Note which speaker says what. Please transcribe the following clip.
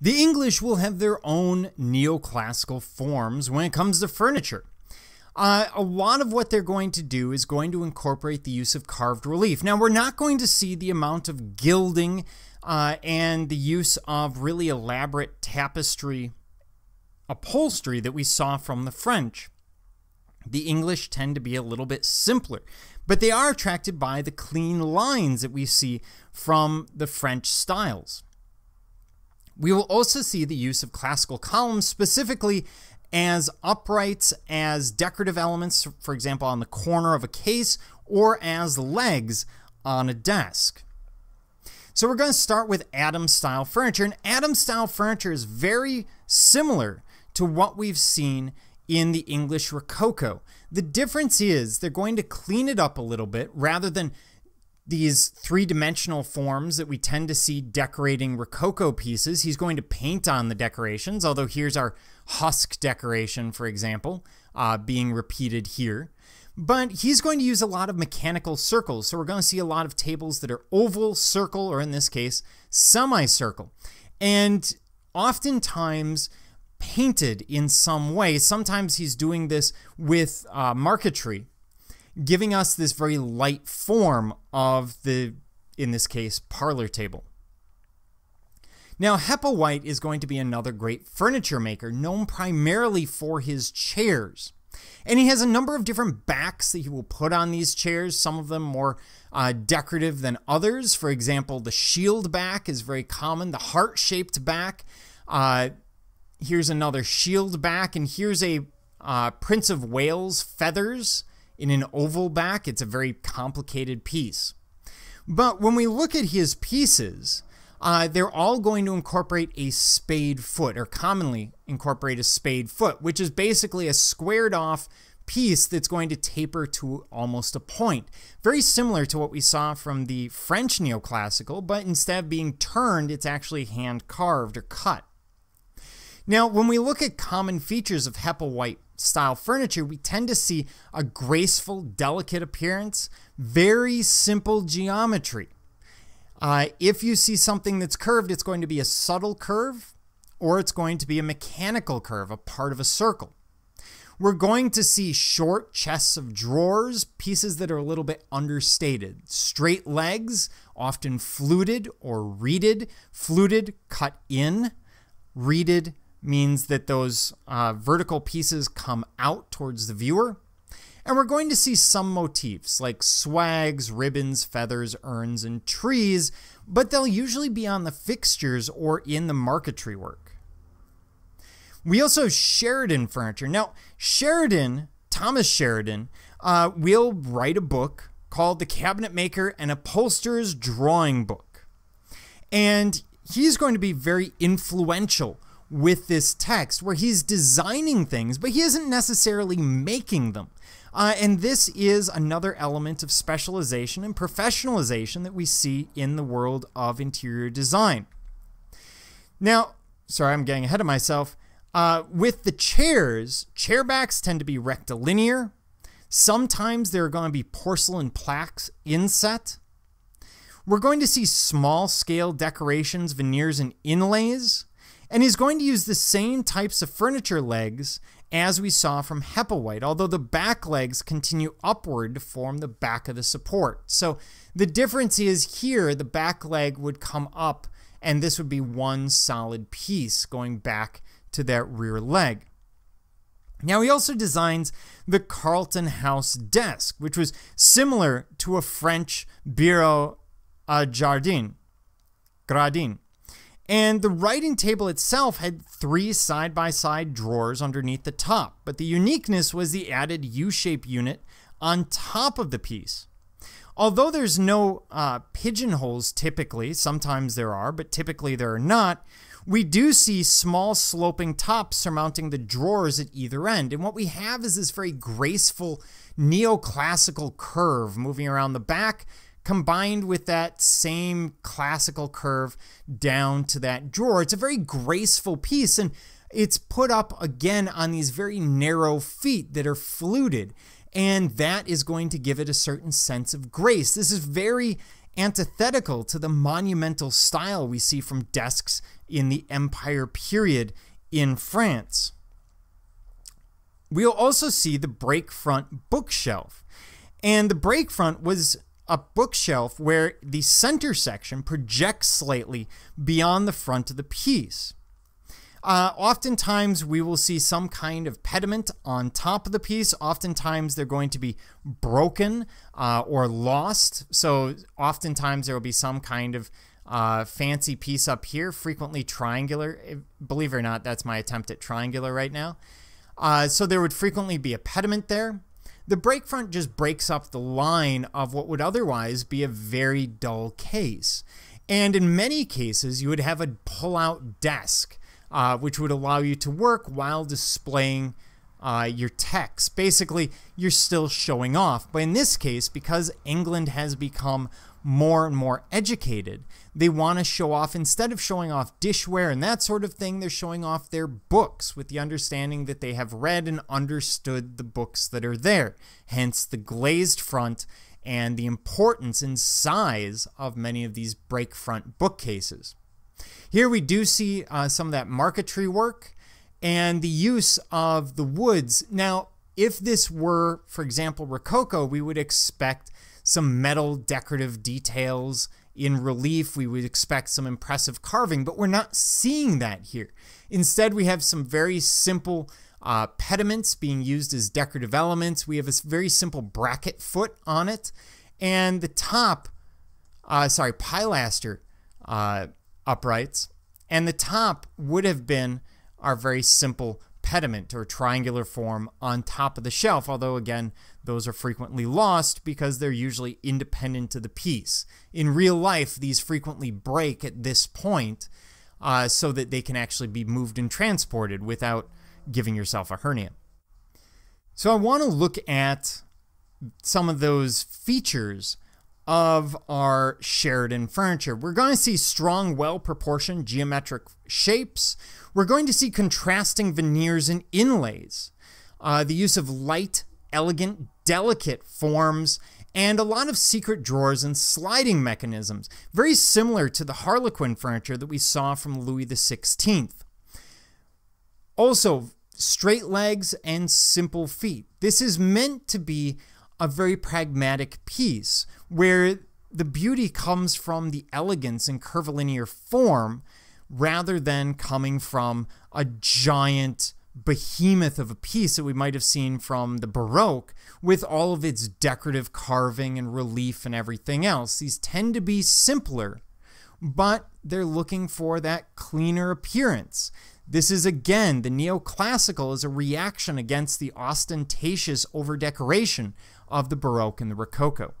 Speaker 1: The English will have their own neoclassical forms when it comes to furniture. Uh, a lot of what they're going to do is going to incorporate the use of carved relief. Now, we're not going to see the amount of gilding uh, and the use of really elaborate tapestry upholstery that we saw from the French. The English tend to be a little bit simpler, but they are attracted by the clean lines that we see from the French styles. We will also see the use of classical columns specifically as uprights, as decorative elements, for example, on the corner of a case, or as legs on a desk. So we're going to start with Adam style furniture. And Adam style furniture is very similar to what we've seen in the English Rococo. The difference is they're going to clean it up a little bit rather than these three dimensional forms that we tend to see decorating Rococo pieces. He's going to paint on the decorations, although here's our husk decoration, for example, uh, being repeated here. But he's going to use a lot of mechanical circles. So we're going to see a lot of tables that are oval, circle, or in this case, semicircle. And oftentimes, painted in some way. Sometimes he's doing this with uh, marquetry, giving us this very light form of the, in this case, parlor table. Now, Hepplewhite is going to be another great furniture maker, known primarily for his chairs. And he has a number of different backs that he will put on these chairs, some of them more uh, decorative than others. For example, the shield back is very common, the heart shaped back. Uh, here's another shield back, and here's a uh, Prince of Wales feathers in an oval back. It's a very complicated piece. But when we look at his pieces, uh, they're all going to incorporate a spade foot, or commonly incorporate a spade foot, which is basically a squared off piece that's going to taper to almost a point. Very similar to what we saw from the French neoclassical, but instead of being turned, it's actually hand carved or cut. Now, when we look at common features of Hepplewhite style furniture, we tend to see a graceful, delicate appearance, very simple geometry. Uh, if you see something that's curved, it's going to be a subtle curve or it's going to be a mechanical curve, a part of a circle. We're going to see short chests of drawers, pieces that are a little bit understated. Straight legs, often fluted or reeded. Fluted, cut in. Reeded, means that those uh, vertical pieces come out towards the viewer. And we're going to see some motifs like swags, ribbons, feathers, urns, and trees, but they'll usually be on the fixtures or in the marquetry work. We also have Sheraton furniture. Now, Sheraton, Thomas Sheraton, uh, will write a book called The Cabinet Maker and Upholsterer's Drawing Book. And he's going to be very influential with this text where he's designing things, but he isn't necessarily making them. Uh, and this is another element of specialization and professionalization that we see in the world of interior design. Now, sorry, I'm getting ahead of myself. Uh, with the chairs, chair backs tend to be rectilinear. Sometimes there are going to be porcelain plaques inset. We're going to see small scale decorations, veneers, and inlays. And he's going to use the same types of furniture legs as we saw from Hepplewhite, although the back legs continue upward to form the back of the support. So the difference is here the back leg would come up and this would be one solid piece going back to that rear leg. Now, he also designs the Carlton House desk, which was similar to a French bureau à jardin, gradin. And the writing table itself had three side by side drawers underneath the top, but the uniqueness was the added U shape unit on top of the piece. Although there's no uh, pigeonholes typically, sometimes there are, but typically there are not, we do see small sloping tops surmounting the drawers at either end. And what we have is this very graceful neoclassical curve moving around the back combined with that same classical curve down to that drawer. It's a very graceful piece and it's put up again on these very narrow feet that are fluted. And that is going to give it a certain sense of grace. This is very antithetical to the monumental style we see from desks in the Empire period in France. We'll also see the break front bookshelf. And the break front was a bookshelf where the center section projects slightly beyond the front of the piece. Uh, oftentimes, we will see some kind of pediment on top of the piece. Oftentimes, they're going to be broken uh, or lost. So, oftentimes, there will be some kind of uh, fancy piece up here, frequently triangular. Believe it or not, that's my attempt at triangular right now. Uh, so, there would frequently be a pediment there. The break front just breaks up the line of what would otherwise be a very dull case. And in many cases, you would have a pull out desk uh, which would allow you to work while displaying uh, your text. Basically, you're still showing off. But in this case, because England has become more and more educated, they want to show off, instead of showing off dishware and that sort of thing, they're showing off their books with the understanding that they have read and understood the books that are there. Hence the glazed front and the importance and size of many of these break front bookcases. Here we do see uh, some of that marquetry work and the use of the woods. Now, if this were, for example, Rococo, we would expect some metal decorative details in relief. We would expect some impressive carving, but we're not seeing that here. Instead, we have some very simple uh, pediments being used as decorative elements. We have a very simple bracket foot on it, and the top, uh, sorry, pilaster uh, uprights, and the top would have been our very simple pediment or triangular form on top of the shelf, although again, those are frequently lost because they're usually independent of the piece. In real life, these frequently break at this point uh, so that they can actually be moved and transported without giving yourself a hernia. So I want to look at some of those features of our Sheraton furniture. We're going to see strong, well proportioned geometric shapes. We're going to see contrasting veneers and inlays, uh, the use of light, elegant, delicate forms, and a lot of secret drawers and sliding mechanisms, very similar to the Harlequin furniture that we saw from Louis XVI. Also, straight legs and simple feet. This is meant to be a very pragmatic piece where the beauty comes from the elegance and curvilinear form rather than coming from a giant behemoth of a piece that we might have seen from the Baroque with all of its decorative carving and relief and everything else. These tend to be simpler, but they're looking for that cleaner appearance. This is again, the neoclassical is a reaction against the ostentatious overdecoration of the Baroque and the Rococo.